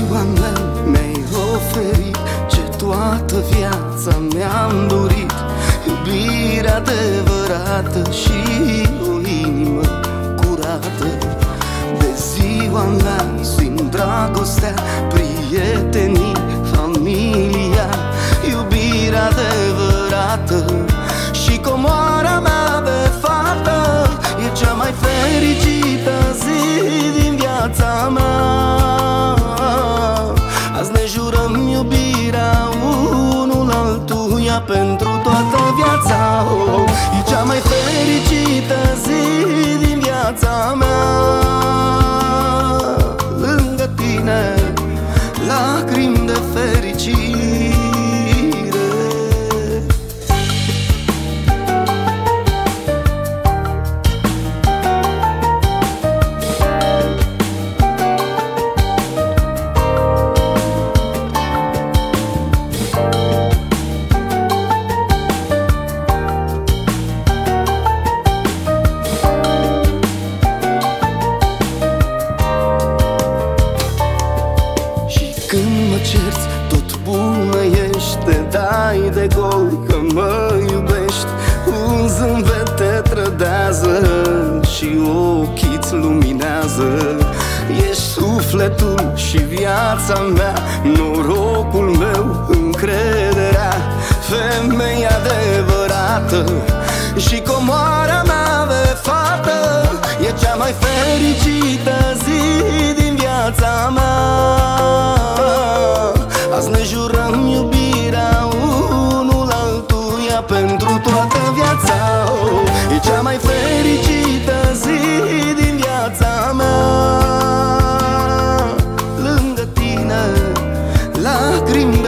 ziua mea mi-ai oferit Ce toată viața mi-am dorit. Iubire adevărată și o inimă curată. De ziua mea simt dragostea, prietenii, familie pentru toată viața. Oh, E cea mai dai de gol că mă iubești. Un zâmbet te trădează Și ochii-ți luminează. Ești sufletul și viața mea Norocul meu, încrederea. Femei adevărată Și comoara mea de fată E cea mai fericită zi din viața mea lacrimi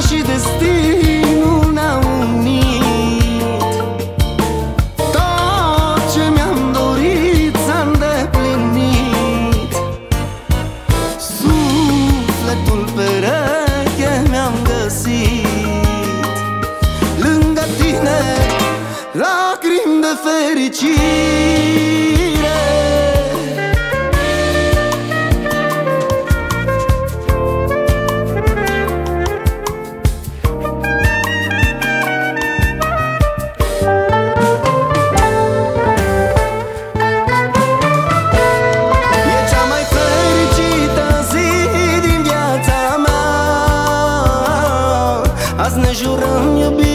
și destinul ne-au unit. Tot ce mi-am dorit s-a îndeplinit. Sufletul pereche mi-am găsit. Lângă tine lacrimi de fericire me jurando,